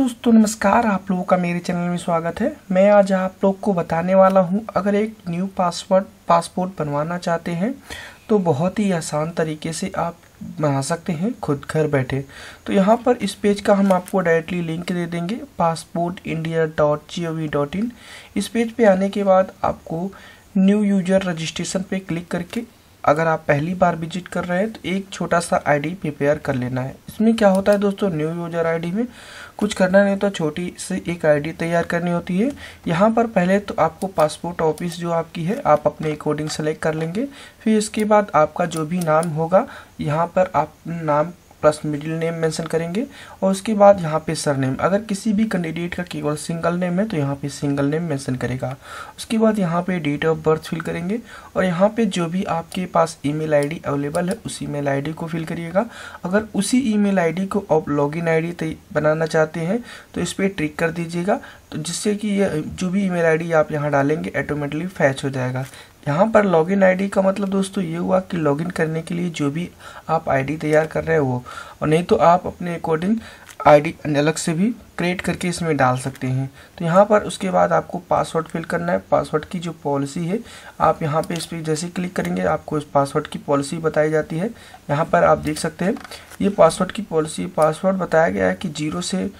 दोस्तों, नमस्कार, आप लोगों का मेरे चैनल में स्वागत है। मैं आज आप लोग को बताने वाला हूँ, अगर एक न्यू पासवर्ड पासपोर्ट बनवाना चाहते हैं तो बहुत ही आसान तरीके से आप बना सकते हैं, खुद घर बैठे। तो यहाँ पर इस पेज का हम आपको डायरेक्टली लिंक दे देंगे passport India dot G O V dot in इस पेज पे आने के बाद आपको न्यू यूज़र रजिस्ट्रेशन पे क्लिक करके अगर आप पहली बार विज़िट कर रहे हैं तो एक छोटा सा आईडी प्रिपेयर कर लेना है। इसमें क्या होता है दोस्तों न्यू यूज़र आईडी में कुछ करना नहीं तो छोटी सी एक आईडी तैयार करनी होती है। यहाँ पर पहले तो आपको पासपोर्ट ऑफ़िस जो आपकी है, आप अपने अकॉर्डिंग सेलेक्ट कर लेंगे। फिर इसके बाद आपका जो भी नाम होगा, यहाँ पर आप नाम प्लस मिडिल नेम मेंशन करेंगे और उसके बाद यहाँ पे सरनेम अगर किसी भी कैंडिडेट का केवल सिंगल नेम है तो यहाँ पे सिंगल नेम मेंशन करेगा। उसके बाद यहाँ पे डेट ऑफ़ बर्थ फिल करेंगे और यहाँ पे जो भी आपके पास ईमेल आईडी अवेलेबल है, उस ईमेल आईडी को फिल करिएगा। अगर उसी ईमेल आईडी को आप लॉगिन आईडी बनाना चाहते हैं तो इस पर ट्रिक कर दीजिएगा। तो जिससे कि ये जो भी ईमेल आईडी आप यहाँ डालेंगे ऑटोमेटिकली फैच हो जाएगा। यहाँ पर लॉगिन आईडी का मतलब दोस्तों ये हुआ कि लॉगिन करने के लिए जो भी आप आईडी तैयार कर रहे हो, और नहीं तो आप अपने अकॉर्डिंग आईडी अलग से भी क्रिएट करके इसमें डाल सकते हैं। तो यहाँ पर उसके बाद आपको पासवर्ड फिल करना है। पासवर्ड की जो पॉलिसी है, आप यहाँ पे इस पर जैसे क्लिक करेंगे, आपको इस पासवर्ड की पॉलिसी बताई जाती है। यहाँ पर आप देख सकते हैं, ये पासवर्ड की पॉलिसी पासवर्ड बताया गया है कि ज़ीरो से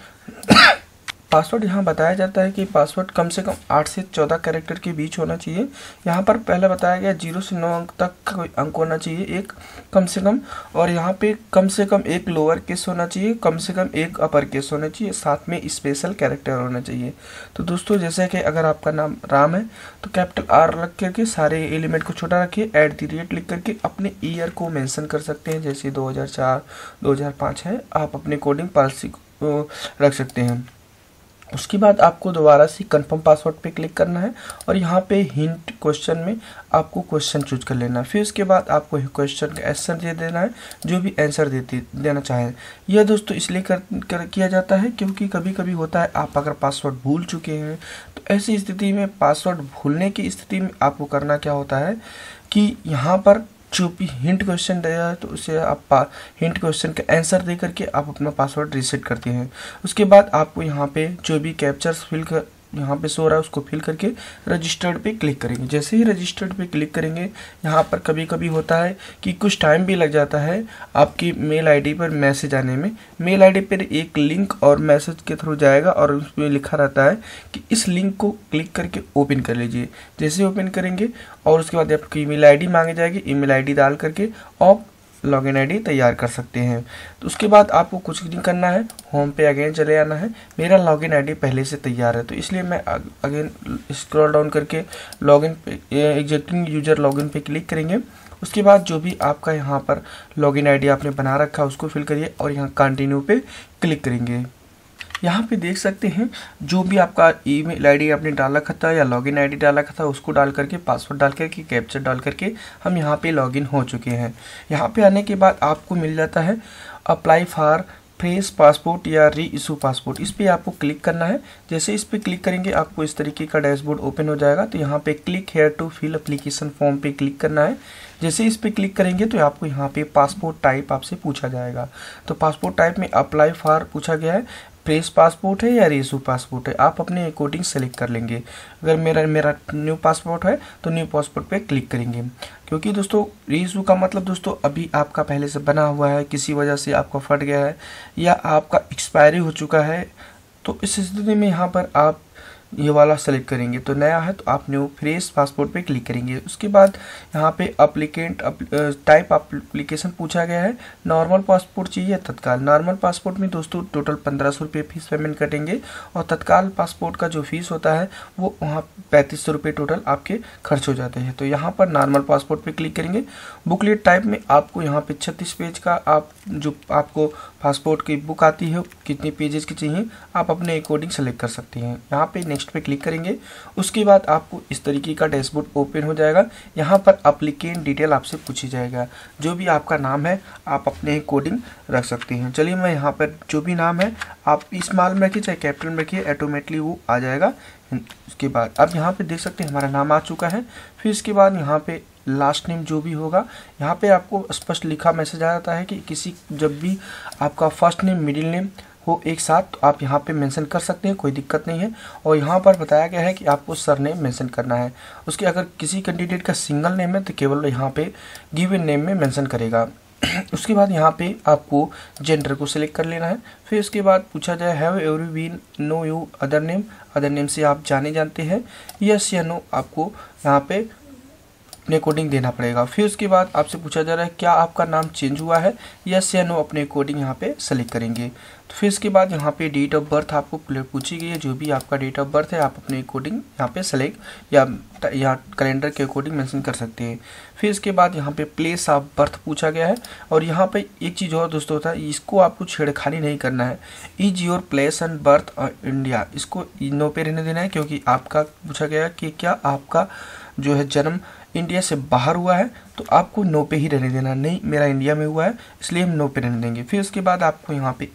पासवर्ड यहाँ बताया जाता है कि पासवर्ड कम से कम आठ से चौदह कैरेक्टर के बीच होना चाहिए। यहाँ पर पहले बताया गया ज़ीरो से नौ अंक तक का कोई अंक होना चाहिए, एक कम से कम, और यहाँ पे कम से कम एक लोअर केस होना चाहिए, कम से कम एक अपर केस होना चाहिए, साथ में स्पेशल कैरेक्टर होना चाहिए। तो दोस्तों, जैसे कि अगर आपका नाम राम है तो कैपिटल आर रख करके सारे एलिमेंट को छोटा रखिए एट दी रेट लिख करके अपने ईयर को मैंसन कर सकते हैं। जैसे दो हज़ार है, आप अपने कोडिंग पॉलिसी रख सकते हैं। उसके बाद आपको दोबारा से कंफर्म पासवर्ड पे क्लिक करना है और यहाँ पे हिंट क्वेश्चन में आपको क्वेश्चन चूज़ कर लेना है। फिर उसके बाद आपको क्वेश्चन का आंसर दे देना है जो भी आंसर देते देना चाहें। यह दोस्तों इसलिए कर, कर किया जाता है क्योंकि कभी कभी होता है आप अगर पासवर्ड भूल चुके हैं तो ऐसी स्थिति में पासवर्ड भूलने की स्थिति में आपको करना क्या होता है कि यहाँ पर जो भी हिंट क्वेश्चन है तो उसे आप हिंट क्वेश्चन का आंसर दे करके आप अपना पासवर्ड रीसेट करते हैं। उसके बाद आपको यहाँ पे जो भी कैप्चर्स फिल कर यहाँ पे सो रहा है, उसको फिल करके रजिस्टर्ड पे क्लिक करेंगे। जैसे ही रजिस्टर्ड पे क्लिक करेंगे, यहाँ पर कभी कभी होता है कि कुछ टाइम भी लग जाता है आपकी मेल आईडी पर मैसेज आने में। मेल आईडी पर एक लिंक और मैसेज के थ्रू जाएगा और उसमें लिखा रहता है कि इस लिंक को क्लिक करके ओपन कर लीजिए। जैसे ओपन करेंगे और उसके बाद आपकी ईमेल आईडी मांगी जाएगी ईमेल आईडी डाल करके और लॉगिन आईडी तैयार कर सकते हैं। तो उसके बाद आपको कुछ नहीं करना है। होम पे अगेन चले आना है। मेरा लॉगिन आईडी पहले से तैयार है तो इसलिए मैं अगेन स्क्रॉल डाउन करके लॉगिन एग्जिस्टिंग यूज़र लॉगिन पे क्लिक करेंगे। उसके बाद जो भी आपका यहाँ पर लॉगिन आईडी आपने बना रखा है, उसको फिल करिए और यहाँ कंटिन्यू पे क्लिक करेंगे। यहाँ पे देख सकते हैं, जो भी आपका ईमेल आईडी आपने डाल रखा था या लॉगिन आईडी डाल रखा था, उसको डाल करके पासवर्ड डाल करके कैप्चर डाल करके हम यहाँ पे लॉगिन हो चुके हैं। यहाँ पे आने के बाद आपको मिल जाता है अप्लाई फॉर फ्रेश पासपोर्ट या री इशू पासपोर्ट इस पर आपको क्लिक करना है। जैसे इस पर क्लिक करेंगे, आपको इस तरीके का डैशबोर्ड ओपन हो जाएगा। तो यहाँ पे click here to fill application form पे क्लिक करना है। जैसे इस पर क्लिक करेंगे तो आपको यहाँ पे पासपोर्ट टाइप आपसे पूछा जाएगा। तो पासपोर्ट टाइप में अप्लाई फॉर पूछा गया है। फ्रेश पासपोर्ट है या रेसू पासपोर्ट है, आप अपने अकॉर्डिंग सेलेक्ट कर लेंगे। अगर मेरा मेरा न्यू पासपोर्ट है तो न्यू पासपोर्ट पे क्लिक करेंगे। क्योंकि दोस्तों रेसू का मतलब दोस्तों, अभी आपका पहले से बना हुआ है, किसी वजह से आपका फट गया है, या आपका एक्सपायरी हो चुका है तो इस स्थिति में यहाँ पर आप ये वाला सेलेक्ट करेंगे। तो नया है तो आप न्यू फ्रेश पासपोर्ट पे क्लिक करेंगे। उसके बाद यहाँ पे अप्लीकेंट टाइप अप्लीकेशन पूछा गया है। नॉर्मल पासपोर्ट चाहिए, तत्काल। नॉर्मल पासपोर्ट में दोस्तों टोटल पंद्रह सौ रुपये फ़ीस पेमेंट कटेंगे। और तत्काल पासपोर्ट का जो फ़ीस होता है, वो वहाँ पैंतीस सौ रुपये टोटल आपके खर्च हो जाते हैं। तो यहाँ पर नॉर्मल पासपोर्ट पर क्लिक करेंगे। बुकलेट टाइप में आपको यहाँ पे छत्तीस पेज का आप, जो आपको पासपोर्ट की बुक आती है, कितनी पेजेस की चाहिए, आप अपने अकॉर्डिंग सेलेक्ट कर सकते हैं। यहाँ पे नेक्स्ट पे क्लिक करेंगे, उसके बाद आपको इस तरीके का डैशबोर्ड ओपन हो जाएगा। यहाँ पर अप्लीकेंट डिटेल आपसे पूछी जाएगा। जो भी आपका नाम है, आप अपने अकॉर्डिंग रख सकते हैं। चलिए मैं यहाँ पर जो भी नाम है, आप इस माल में रखिए, चाहे कैपिटल में रखिए ऑटोमेटिकली वो आ जाएगा। उसके बाद, अब यहाँ पे देख सकते हैं, हमारा नाम आ चुका है। फिर इसके बाद यहाँ पे लास्ट नेम जो भी होगा, यहाँ पे आपको स्पष्ट लिखा मैसेज आ जाता है कि किसी, जब भी आपका फ़र्स्ट नेम मिडिल नेम हो एक साथ तो आप यहाँ पे मेंशन कर सकते हैं, कोई दिक्कत नहीं है। और यहाँ पर बताया गया है कि आपको सर नेम मेंशन करना है। उसके अगर किसी कैंडिडेट का सिंगल नेम है तो केवल यहाँ पे गिवन नेम में मेंशन करेगा। उसके बाद यहाँ पे आपको जेंडर को सिलेक्ट कर लेना है। फिर उसके बाद पूछा जाए have every been no you other name other name से आप जाने जानते हैं। यस या नो आपको यहाँ पे अपने कोडिंग देना पड़ेगा। फिर उसके बाद आपसे पूछा जा रहा है, क्या आपका नाम चेंज हुआ है? यस या नो अपने कोडिंग यहाँ पे सेलेक्ट करेंगे। तो फिर उसके बाद यहाँ पे डेट ऑफ़ बर्थ आपको पूछी गई है। जो भी आपका डेट ऑफ़ बर्थ है, आप अपने कोडिंग यहाँ पे सेलेक्ट या या कैलेंडर के अकॉर्डिंग मेंशन कर सकते हैं। फिर इसके बाद यहाँ पे प्लेस ऑफ़ बर्थ पूछा गया है। और यहाँ पे एक चीज़ और दोस्तों होता है इसको आपको छेड़खानी नहीं करना है। Is your place and birth और इंडिया इसको नो पे रहने देना है, क्योंकि आपका पूछा गया कि क्या आपका जो है जन्म इंडिया से बाहर हुआ है तो आपको नो पे ही रहने देना। नहीं, मेरा इंडिया में हुआ है, इसलिए हम नो पे रहने देंगे। फिर उसके बाद आपको यहाँ पे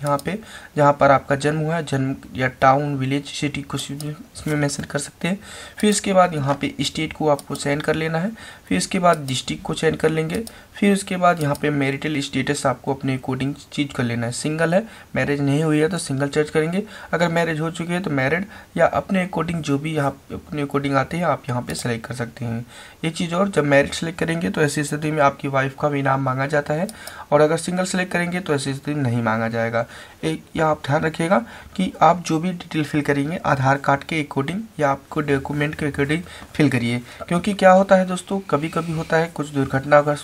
यहाँ पे, जहाँ पर आपका जन्म हुआ है, जन्म या टाउन विलेज सिटी कुछ इसमें मैंसन कर सकते हैं। फिर इसके बाद यहाँ पे स्टेट को आपको सेंड कर लेना है। फिर इसके बाद डिस्ट्रिक्ट को चयन कर लेंगे। फिर उसके बाद यहाँ पे मैरिटल स्टेटस आपको अपने अकॉर्डिंग चीज़ कर लेना है। सिंगल है, मैरिज नहीं हुई है तो सिंगल चर्च करेंगे। अगर मैरिज हो चुकी है तो मैरिड या अपने अकॉर्डिंग जो भी यहाँ अपने अकॉर्डिंग आते हैं, आप यहाँ पे सेलेक्ट कर सकते हैं। एक चीज़ और जब मैरिड सेलेक्ट करेंगे तो ऐसी स्थिति में आपकी वाइफ का भी नाम मांगा जाता है। और अगर सिंगल सेलेक्ट करेंगे तो ऐसी स्थिति नहीं मांगा जाएगा। एक, या आप ध्यान रखिएगा कि आप जो भी डिटेल फिल करेंगे, आधार कार्ड के अकॉर्डिंग या आपको डॉक्यूमेंट के अकॉर्डिंग फिल करिए। क्योंकि क्या होता है दोस्तों कभी कभी होता है, कुछ दुर्घटना अगर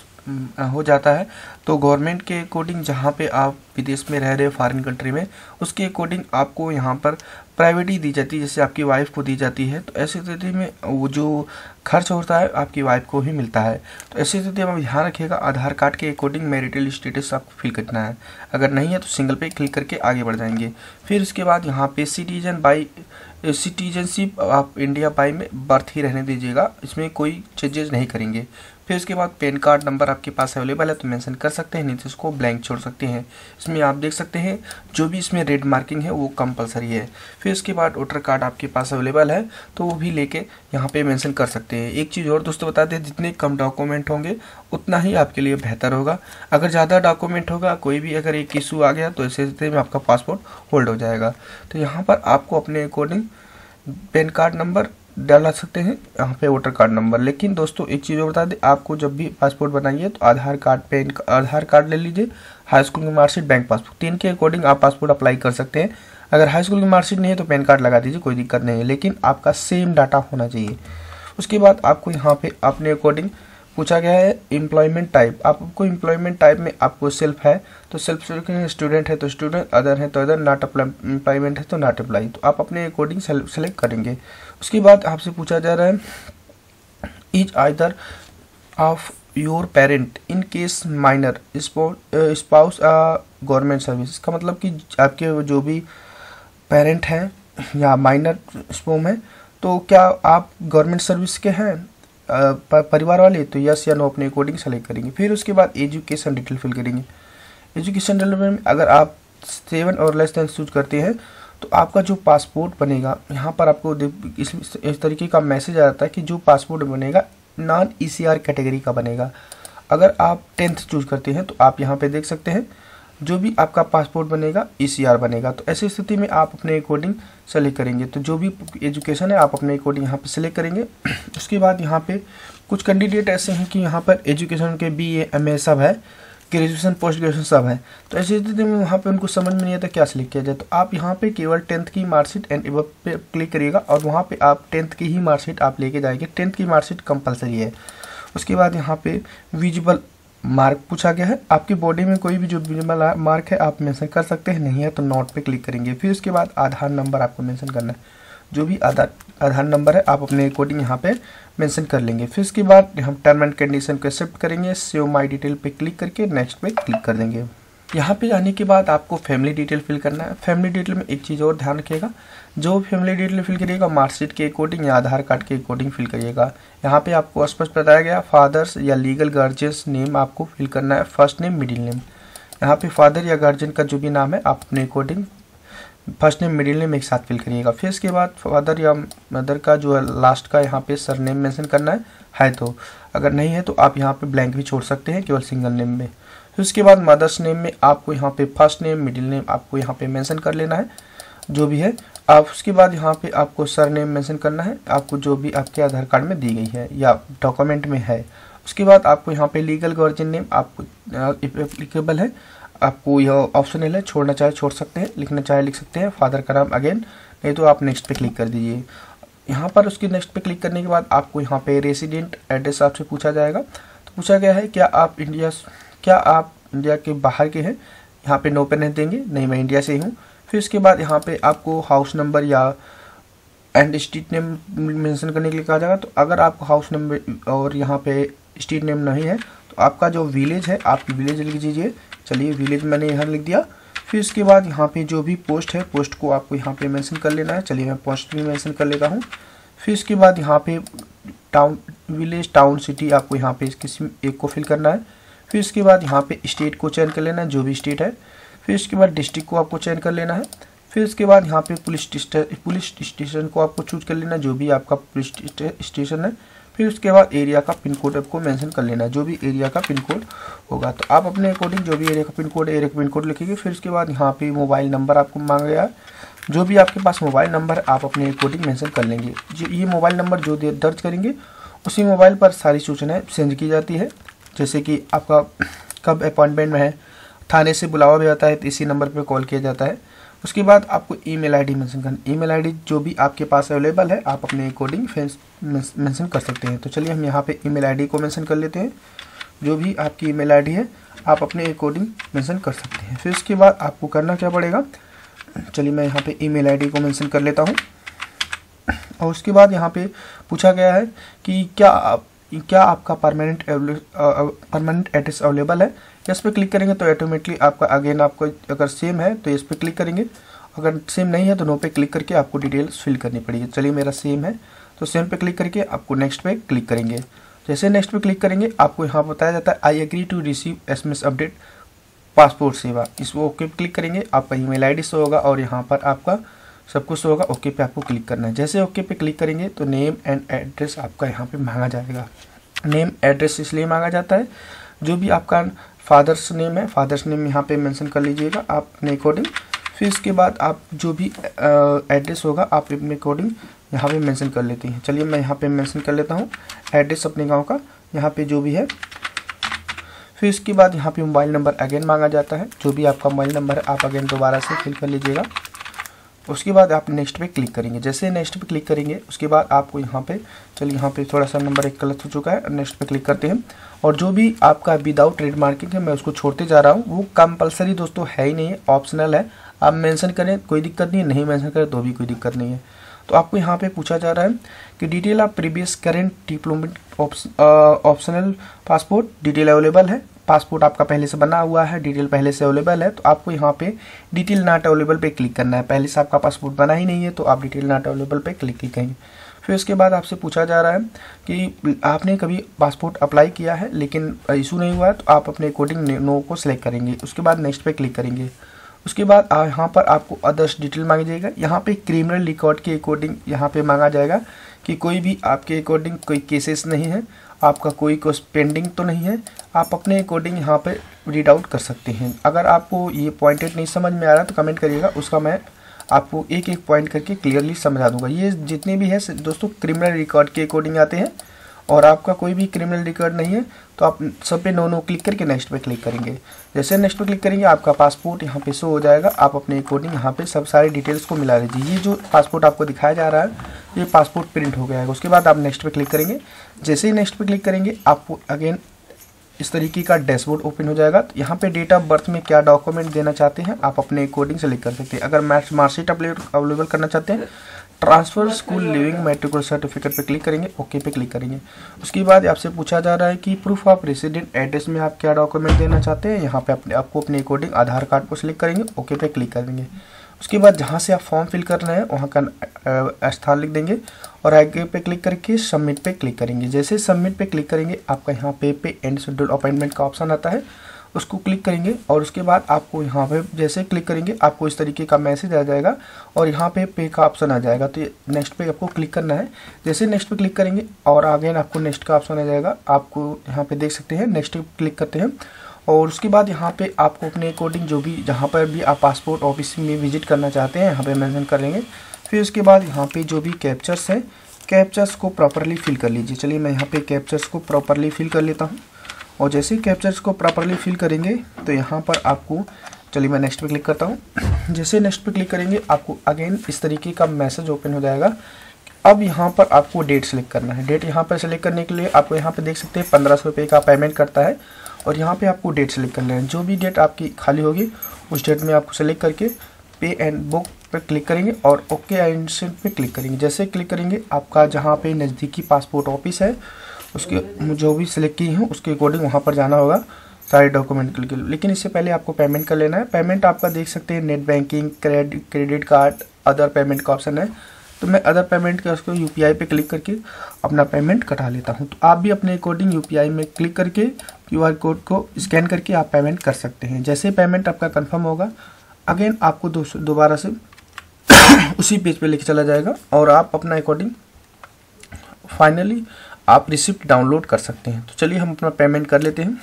हो जाता है तो गवर्नमेंट के अकॉर्डिंग जहाँ पे आप विदेश में रह रहे फॉरेन कंट्री में, उसके अकॉर्डिंग आपको यहाँ पर प्राइवेटी दी जाती है, जैसे आपकी वाइफ को दी जाती है तो ऐसी स्थिति में वो जो खर्च होता है, आपकी वाइफ को ही मिलता है। तो ऐसी स्थिति में ध्यान रखिएगा, आधार कार्ड के अकॉर्डिंग मैरिटल स्टेटस आपको फिल करना है। अगर नहीं है तो सिंगल पे क्लिक करके आगे बढ़ जाएँगे। फिर उसके बाद यहाँ पे सिटीजन बाई सिटीजनशिप आप इंडिया बाई में बर्थ ही रहने दीजिएगा। इसमें कोई चेंजेस नहीं करेंगे। फिर उसके बाद पैन कार्ड नंबर आपके पास अवेलेबल है तो मेंशन कर सकते हैं नहीं तो इसको ब्लैंक छोड़ सकते हैं। इसमें आप देख सकते हैं, जो भी इसमें रेड मार्किंग है, वो कंपलसरी है। फिर उसके बाद वोटर कार्ड आपके पास अवेलेबल है तो वो भी लेके यहाँ पे मेंशन कर सकते हैं। एक चीज़ और दोस्तों बता दें, जितने कम डॉक्यूमेंट होंगे, उतना ही आपके लिए बेहतर होगा। अगर ज़्यादा डॉक्यूमेंट होगा, कोई भी अगर एक इशू आ गया तो ऐसे में आपका पासपोर्ट होल्ड हो जाएगा। तो यहाँ पर आपको अपने अकॉर्डिंग पैन कार्ड नंबर डाला सकते हैं, यहाँ पे वोटर कार्ड नंबर। लेकिन दोस्तों, एक चीज़ और बता दें, आपको जब भी पासपोर्ट बनाइए तो Aadhaar card, PAN Aadhaar card ले लीजिए, हाई स्कूल की मार्कशीट, बैंक पासबुक। तीन के अकॉर्डिंग आप पासपोर्ट अप्लाई कर सकते हैं। अगर हाई स्कूल की मार्कशीट नहीं है तो पैन कार्ड लगा दीजिए, कोई दिक्कत नहीं है। लेकिन आपका सेम डाटा होना चाहिए। उसके बाद आपको यहाँ पे अपने अकॉर्डिंग पूछा गया है एम्प्लॉयमेंट टाइप आपको एम्प्लॉयमेंट टाइप में आपको सेल्फ है तो सेल्फ स्टूडेंट है तो स्टूडेंट अदर है तो अदर नॉट एम्प्लॉयमेंट है तो नॉट अप्लाई तो आप अपने अकॉर्डिंग सेलेक्ट करेंगे। उसके बाद आपसे पूछा जा रहा है is either of your parent in case minor spouse government service का मतलब कि आपके जो भी पेरेंट हैं या माइनर स्पोम है तो क्या आप गवर्नमेंट सर्विस के हैं? परिवार वाले तो यस या नो अपने अकॉर्डिंग सेलेक्ट करेंगे। फिर उसके बाद एजुकेशन डिटेल फिल करेंगे। एजुकेशन डिटेल में अगर आप सेवन और लेस देन चूज़ करते हैं तो आपका जो पासपोर्ट बनेगा यहाँ पर आपको इस, इस तरीके का मैसेज आ जाता है कि जो पासपोर्ट बनेगा नॉन ईसीआर कैटेगरी का बनेगा। अगर आप टेंथ चूज़ करते हैं तो आप यहाँ पे देख सकते हैं जो भी आपका पासपोर्ट बनेगा ईसीआर बनेगा। तो ऐसी स्थिति में आप अपने अकॉर्डिंग सेलेक्ट करेंगे। तो जो भी एजुकेशन है, आप अपने अकॉर्डिंग यहाँ पर सेलेक्ट करेंगे। उसके बाद यहाँ पे कुछ कैंडिडेट ऐसे हैं कि यहाँ पर एजुकेशन के बी ए एम ए सब है ग्रेजुएशन पोस्ट ग्रेजुएशन सब है। तो ऐसी स्थिति में वहाँ पे उनको समझ में नहीं आता क्या सिलेक्ट किया जाए। तो आप यहाँ पे केवल टेंथ की मार्कशीट एंड एब पे क्लिक करिएगा और वहाँ पे आप टेंथ की ही मार्कशीट आप लेके जाएँगे। टेंथ की मार्कशीट कंपलसरी है। उसके बाद यहाँ पे विजिबल मार्क पूछा गया है, आपकी बॉडी में कोई भी जो मार्क है, आप मेंशन कर सकते हैं, नहीं है तो नोट पे क्लिक करेंगे। फिर उसके बाद आधार नंबर आपको मेंशन करना है। जो भी आधार आधार नंबर है, आप अपने अकॉर्डिंग यहाँ पे मेंशन कर लेंगे। फिर उसके बाद हम टर्म एंड कंडीशन को एक्सेप्ट करेंगे सेव माई डिटेल पे क्लिक करके नेक्स्ट पे क्लिक कर देंगे। यहाँ पे जाने के बाद आपको फैमिली डिटेल फिल करना है। फैमिली डिटेल में एक चीज़ और ध्यान रखिएगा। जो फैमिली डिटेल फिल करिएगा मार्कशीट के अकॉर्डिंग या आधार कार्ड के अकॉर्डिंग फिल करिएगा। यहाँ पे आपको स्पष्ट बताया गया फादर्स या लीगल गार्जियंस नेम आपको फिल करना है। फ़र्स्ट नेम मिडिल नेम यहाँ पे फादर या गार्जियन का जो भी नाम है आप अपने according first name middle name एक साथ फिल करिएगा। फिर इसके बाद फादर या मदर का जो है लास्ट का यहाँ पे सर नेम करना है है तो। अगर नहीं है तो आप यहाँ पे ब्लैंक भी छोड़ सकते हैं, केवल सिंगल नेम में। फिर उसके बाद मदर्स नेम में आपको यहाँ पे फ़र्स्ट नेम मिडिल नेम आपको यहाँ पे मेंशन कर लेना है, जो भी है। आप उसके बाद यहाँ पे आपको सर नेम मैंसन करना है, आपको जो भी आपके आधार कार्ड में दी गई है या डॉक्यूमेंट में है। उसके बाद आपको यहाँ पे लीगल गार्जियन नेम आपको एप्लीकेबल है। आपको यह ऑप्शनल है, छोड़ना चाहे छोड़ सकते हैं, लिखना चाहे लिख सकते हैं फादर का नाम अगेन नहीं तो आप नेक्स्ट पे क्लिक कर दीजिए। यहाँ पर उसके नेक्स्ट पे क्लिक करने के बाद आपको यहाँ पे रेसिडेंट एड्रेस आपसे पूछा जाएगा। तो पूछा गया है, क्या आप इंडिया क्या आप इंडिया के बाहर के हैं? यहाँ पे नो पे नहीं देंगे, नहीं मैं इंडिया से ही हूँ। फिर उसके बाद यहाँ पे आपको हाउस नंबर या एंड स्ट्रीट नेम मेंशन करने के लिए कहा जाएगा। तो अगर आपको हाउस नंबर और यहाँ पे स्ट्रीट नेम नहीं है तो आपका जो विलेज है, आप विलेज लिख दीजिए। चलिए विलेज मैंने यहाँ लिख दिया। फिर उसके बाद यहाँ पे जो भी पोस्ट है पोस्ट को आपको यहाँ पे मेंशन कर लेना है। चलिए, मैं पोस्ट भी मेंशन कर लेता हूँ। फिर उसके बाद यहाँ पे टाउन विलेज टाउन सिटी आपको यहाँ पे किसी एक को फिल करना है। फिर उसके बाद यहाँ पे स्टेट को चयन कर लेना है, जो भी स्टेट है। फिर उसके बाद डिस्ट्रिक्ट को आपको चयन कर लेना है। फिर उसके बाद यहाँ पे पुलिस पुलिस स्टेशन को आपको चूज़ कर लेना है, जो भी आपका पुलिस स्टेशन है। फिर उसके बाद एरिया का पिन कोड आपको मेंशन कर लेना है, जो भी एरिया का पिन कोड होगा। तो आप अपने अकॉर्डिंग जो भी एरिया का पिन कोड एरिया का पिन कोड लिखेंगे। फिर उसके बाद यहाँ पे मोबाइल नंबर आपको मांगा गया है। जो भी आपके पास मोबाइल नंबर आप अपने अकॉर्डिंग मेंशन कर लेंगे। ये मोबाइल नंबर जो दर्ज करेंगे, उसी मोबाइल पर सारी सूचनाएँ सेंड की जाती है। जैसे कि आपका कब अपॉइंटमेंट में है, थाने से बुलावा भी आता है तो इसी नंबर पर कॉल किया जाता है। उसके बाद आपको ईमेल आईडी मेंशन करना, ईमेल आईडी जो भी आपके पास अवेलेबल है, आप अपने अकॉर्डिंग मेंशन कर सकते हैं। तो चलिए हम यहाँ पे ईमेल आईडी को मेंशन कर लेते हैं। जो भी आपकी ईमेल आईडी है, आप अपने अकॉर्डिंग मेंशन कर सकते हैं। फिर उसके बाद आपको करना क्या पड़ेगा? चलिए मैं यहाँ पे ईमेल आईडी को मेंशन कर लेता हूँ। और उसके बाद यहाँ पे पूछा गया है कि क्या आप क्या आपका परमानेंट परमानेंट एड्रेस अवेलेबल है? इस पर क्लिक करेंगे तो ऑटोमेटिकली आपका अगेन आपको अगर सेम है तो इस पर क्लिक करेंगे। अगर सेम नहीं है तो नो पे क्लिक करके आपको डिटेल्स फिल करनी पड़ेगी। चलिए मेरा सेम है। तो सेम पे क्लिक करके आपको नेक्स्ट पे क्लिक करेंगे। जैसे नेक्स्ट पे क्लिक करेंगे, आपको यहाँ बताया जाता है I agree to receive S M S update passport Seva. इस ओके पे क्लिक करेंगे, आपका ई ईमेल आईडी शो होगा और यहाँ पर आपका सब कुछ होगा, ओके पे आपको क्लिक करना है। जैसे ओके पे क्लिक करेंगे तो नेम एंड एड्रेस आपका यहाँ पे मांगा जाएगा। नेम, एड्रेस इसलिए मांगा जाता है, जो भी आपका फादर्स नेम है, फादर्स नेम यहाँ पे मेंशन कर लीजिएगा आप अपने अकॉर्डिंग। फिर इसके बाद आप जो भी एड्रेस होगा, आप अपने अकॉर्डिंग यहाँ पे मेंशन कर लेते हैं। चलिए मैं यहाँ पे मेंशन कर लेता हूँ, एड्रेस अपने गाँव का, यहाँ पे जो भी है। फिर इसके बाद यहाँ पे मोबाइल नंबर अगेन मांगा जाता है, जो भी आपका मोबाइल नंबर है, आप अगेन दोबारा से फिल कर लीजिएगा। उसके बाद आप नेक्स्ट पे क्लिक करेंगे। जैसे नेक्स्ट पे क्लिक करेंगे, उसके बाद आपको यहाँ पे, चलिए यहाँ पे थोड़ा सा नंबर एक गलत हो चुका है नेक्स्ट पे क्लिक करते हैं। और जो भी आपका विदाउट ट्रेड मार्किंग है, मैं उसको छोड़ते जा रहा हूँ। वो कंपलसरी दोस्तों है ही नहीं है ऑप्शनल है। आप मेंशन करें, कोई दिक्कत नहीं है। नहीं मेंशन करें तो भी कोई दिक्कत नहीं है। तो आपको यहाँ पे पूछा जा रहा है कि detail of previous current diplomat optional passport detail available है? पासपोर्ट आपका पहले से बना हुआ है, डिटेल पहले से अवेलेबल है तो आपको यहाँ पे डिटेल नॉट अवेलेबल पे क्लिक करना है। पहले से आपका पासपोर्ट बना ही नहीं है तो आप डिटेल नॉट अवेलेबल पे क्लिक ही करेंगे फिर उसके बाद आपसे पूछा जा रहा है कि आपने कभी पासपोर्ट अप्लाई किया है, लेकिन इशू नहीं हुआ है तो आप अपने अकॉर्डिंग नो को सिलेक्ट करेंगे। उसके बाद नेक्स्ट पे क्लिक करेंगे। उसके बाद यहाँ पर आपको अदर्स डिटेल मांगी जाएगा। यहाँ पे क्रिमिनल रिकॉर्ड के अकॉर्डिंग यहाँ पे मांगा जाएगा कि कोई भी आपके अकॉर्डिंग कोई केसेस नहीं है। आपका कोई कोस पेंडिंग तो नहीं है, आप अपने अकॉर्डिंग यहाँ पे रीड आउट कर सकते हैं। अगर आपको ये पॉइंटेड नहीं समझ में आ रहा तो कमेंट करिएगा, उसका मैं आपको एक एक पॉइंट करके क्लियरली समझा दूँगा। ये जितने भी है, दोस्तों क्रिमिनल रिकॉर्ड के अकॉर्डिंग आते हैं। और आपका कोई भी क्रिमिनल रिकॉर्ड नहीं है तो आप सब पे नो नो क्लिक करके नेक्स्ट पे क्लिक करेंगे। जैसे नेक्स्ट पे क्लिक करेंगे, आपका पासपोर्ट यहाँ पे शो हो जाएगा। आप अपने अकॉर्डिंग यहाँ पे सब सारी डिटेल्स को मिला लीजिए। ये जो पासपोर्ट आपको दिखाया जा रहा है, ये पासपोर्ट प्रिंट हो गया है। उसके बाद आप नेक्स्ट पे क्लिक करेंगे। जैसे ही नेक्स्ट पे क्लिक करेंगे आपको अगेन इस तरीके का डैशबोर्ड ओपन हो जाएगा। तो यहाँ पे डेट ऑफ़ बर्थ में क्या डॉक्यूमेंट देना चाहते हैं, आप अपने अकॉर्डिंग से लिख कर सकते हैं। अगर मार्कशीट अवेलेबल करना चाहते हैं transfer school living matriculation certificate पे क्लिक करेंगे ओके पे क्लिक करेंगे। उसके बाद आपसे पूछा जा रहा है कि प्रूफ ऑफ़ रेसिडेंट एड्रेस में आप क्या डॉक्यूमेंट देना चाहते हैं, यहाँ पे अपने, आपको अपने अकॉर्डिंग आधार कार्ड को सिलेक्ट करेंगे ओके पे क्लिक करेंगे। उसके बाद जहाँ से आप फॉर्म फिल कर रहे हैं, वहाँ का स्थान लिख देंगे और आगे पे क्लिक करके सबमिट पे क्लिक करेंगे। जैसे सबमिट पे क्लिक करेंगे, आपका यहाँ पे पे एंड शेड्यूल अपॉइंटमेंट का ऑप्शन आता है, उसको क्लिक करेंगे और उसके बाद आपको यहाँ पे जैसे क्लिक करेंगे, आपको इस तरीके का मैसेज आ जाएगा और यहाँ पे पे का ऑप्शन आ जाएगा। तो नेक्स्ट पे आपको क्लिक करना है। जैसे नेक्स्ट पे क्लिक करेंगे और आगे आपको नेक्स्ट का ऑप्शन आ जाएगा। आपको यहाँ पे देख सकते हैं नेक्स्ट क्लिक करते हैं। और उसके बाद यहाँ पे आपको अपने अकॉर्डिंग जो भी, जहाँ पर भी आप पासपोर्ट ऑफ़िस में विज़िट करना चाहते हैं, यहाँ पे मेंशन कर लेंगे। फिर उसके बाद यहाँ पे जो भी कैप्चर्स हैं कैप्चर्स को प्रॉपरली फिल कर लीजिए। चलिए मैं यहाँ पे कैप्चर्स को प्रॉपरली फिल कर लेता हूँ। और जैसे ही कैप्चर्स को प्रॉपरली फिल करेंगे तो यहाँ पर आपको, चलिए मैं नेक्स्ट पे क्लिक करता हूँ। जैसे नेक्स्ट पे क्लिक करेंगे, आपको अगेन इस तरीके का मैसेज ओपन हो जाएगा। अब यहाँ पर आपको डेट सेलेक्ट करना है। डेट यहाँ पर सेलेक्ट करने के लिए आपको यहाँ पर देख सकते हैं, पंद्रह सौ रुपये का पेमेंट करता है। और यहाँ पे आपको डेट सेलेक्ट करना है। जो भी डेट आपकी खाली होगी, उस डेट में आपको सेलेक्ट करके पे एंड बुक पर क्लिक करेंगे और ओके एंड सेंड पे क्लिक करेंगे। जैसे क्लिक करेंगे, आपका जहाँ पे नज़दीकी पासपोर्ट ऑफ़िस है, उसके जो भी सिलेक्ट की हैं, उसके अकॉर्डिंग वहाँ पर जाना होगा, सारे डॉक्यूमेंट के लिए लेकिन इससे पहले आपको पेमेंट कर लेना है। पेमेंट आपका देख सकते हैं net banking credit credit card other payment का ऑप्शन है। तो मैं अदर पेमेंट का उसको यूपीआई पे क्लिक करके अपना पेमेंट कटा लेता हूँ। तो आप भी अपने अकॉर्डिंग यूपीआई में क्लिक करके क्यूआर कोड को स्कैन करके आप पेमेंट कर सकते हैं। जैसे पेमेंट आपका कन्फर्म होगा अगेन आपको दोबारा से उसी पेज पे लेके चला जाएगा और आप अपना अकॉर्डिंग फाइनली आप रिसिप्ट डाउनलोड कर सकते हैं। तो चलिए हम अपना पेमेंट कर लेते हैं।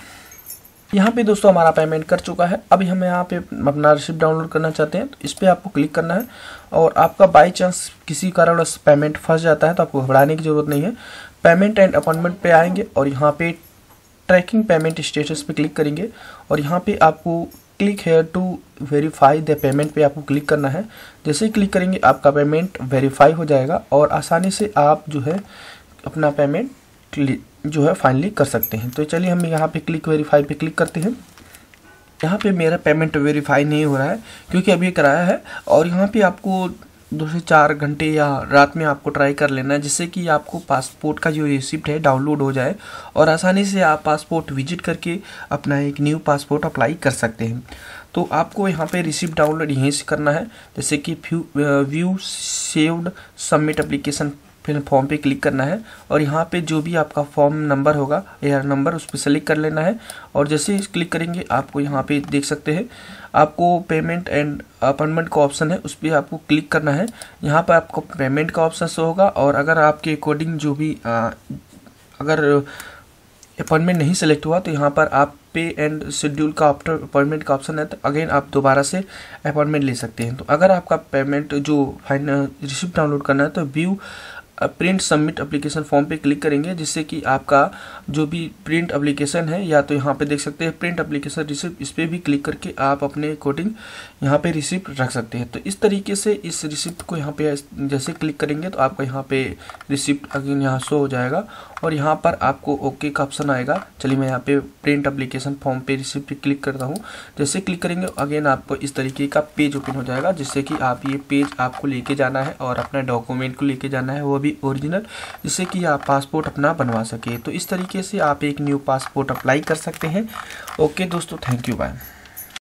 यहाँ पे दोस्तों हमारा पेमेंट कर चुका है। अभी हम यहाँ पे अपना रिसिप्ट डाउनलोड करना चाहते हैं तो इस पर आपको क्लिक करना है और आपका बाई चांस किसी कारण पेमेंट फंस जाता है तो आपको घबराने की ज़रूरत नहीं है। पेमेंट एंड अपॉइंटमेंट पे आएँगे और यहाँ पे ट्रैकिंग पेमेंट स्टेटस पे क्लिक करेंगे और यहाँ पे आपको click here to verify the payment पे आपको क्लिक करना है। जैसे ही क्लिक करेंगे, आपका पेमेंट वेरीफाई हो जाएगा और आसानी से आप जो है अपना पेमेंट जो है फाइनली कर सकते हैं। तो चलिए हम यहाँ पे क्लिक वेरीफाई पे क्लिक करते हैं। यहाँ पे मेरा पेमेंट वेरीफाई नहीं हो रहा है, क्योंकि अभी कराया है और यहाँ पे आपको दो से चार घंटे या रात में आपको ट्राई कर लेना है, जिससे कि आपको पासपोर्ट का जो रिसिप्ट है डाउनलोड हो जाए और आसानी से आप पासपोर्ट विज़िट करके अपना एक न्यू पासपोर्ट अप्लाई कर सकते हैं। तो आपको यहाँ पे रिसिप्ट डाउनलोड यहीं से करना है, जैसे कि व्यू सेव्ड सबमिट एप्लीकेशन फिर फॉर्म पे क्लिक करना है और यहाँ पे जो भी आपका फॉर्म नंबर होगा एयर नंबर उस पर सेलेक्ट कर लेना है। और जैसे ही क्लिक करेंगे आपको यहाँ पे देख सकते हैं आपको पेमेंट एंड अपॉइंटमेंट का ऑप्शन है उस पर आपको क्लिक करना है। यहाँ पर आपको पेमेंट का ऑप्शन शो होगा और अगर आपके अकॉर्डिंग जो भी आ, अगर अपॉइंटमेंट नहीं सेलेक्ट हुआ तो यहाँ पर आप पे एंड शेड्यूल का आफ्टर अपॉइंटमेंट का ऑप्शन है तो अगेन आप दोबारा से अपॉइंटमेंट ले सकते हैं। तो अगर आपका पेमेंट जो फाइनल रिसिप्ट डाउनलोड करना है तो view print submit application form पे क्लिक करेंगे, जिससे कि आपका जो भी प्रिंट अप्लीकेशन है, या तो यहाँ पे देख सकते हैं प्रिंट अप्लीकेशन रिसिप्ट इस पर भी क्लिक करके आप अपने अकॉर्डिंग यहाँ पे रिसिप्ट रख सकते हैं। तो इस तरीके से इस रिसिप्ट को यहाँ पे, जैसे क्लिक करेंगे तो आपका यहाँ पे रिसिप्ट अगेन यहाँ शो हो जाएगा। और यहाँ पर आपको ओके का ऑप्शन आएगा। चलिए मैं यहाँ पे print application form pay receipt click करता हूँ। जैसे क्लिक करेंगे अगेन आपको इस तरीके का पेज ओपन हो जाएगा, जिससे कि आप ये पेज आपको लेके जाना है और अपना डॉक्यूमेंट को लेके जाना है, वो भी ओरिजिनल जिससे कि आप पासपोर्ट अपना बनवा सके। तो इस तरीके से आप एक न्यू पासपोर्ट अप्लाई कर सकते हैं। ओके दोस्तों थैंक यू बाय